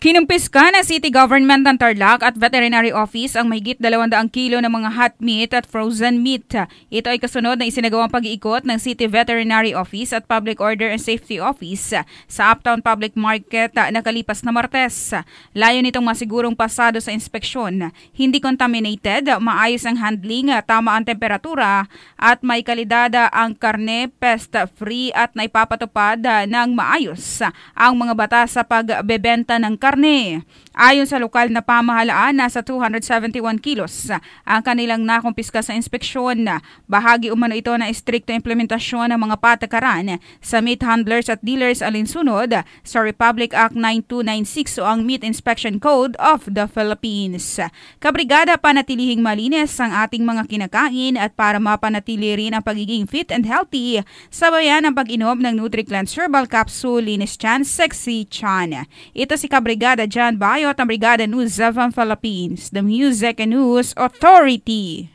Kinumpiska ng City Government ng Tarlac at Veterinary Office ang mahigit 200 kilo ng mga hot meat at frozen meat. Ito ay kasunod na isinagawang pag-iikot ng City Veterinary Office at Public Order and Safety Office sa Uptown Public Market na kalipas na Martes. Layo nitong masigurong pasado sa inspeksyon, hindi contaminated, maayos ang handling, tama ang temperatura at may kalidad ang karne, pest-free at naipapatupad ng maayos ang mga batas sa pagbebenta ng karne karne. Ayon sa lokal na pamahalaan, nasa 271 kilos ang kanilang nakumpiska sa inspeksyon. Bahagi umano ito na istrikto implementasyon ng mga patakaran sa meat handlers at dealers alinsunod sa Republic Act 9296 o ang Meat Inspection Code of the Philippines. Kabrigada, panatilihing malinis ang ating mga kinakain at para mapanatili rin ang pagiging fit and healthy, sabayan ang pag-inom ng NutriCleanse Herbal Capsule Linis Chan Sexy Chan. Ito si Kabrigada Brigada John Bayot ang Brigada News of Philippines, the Music and News Authority.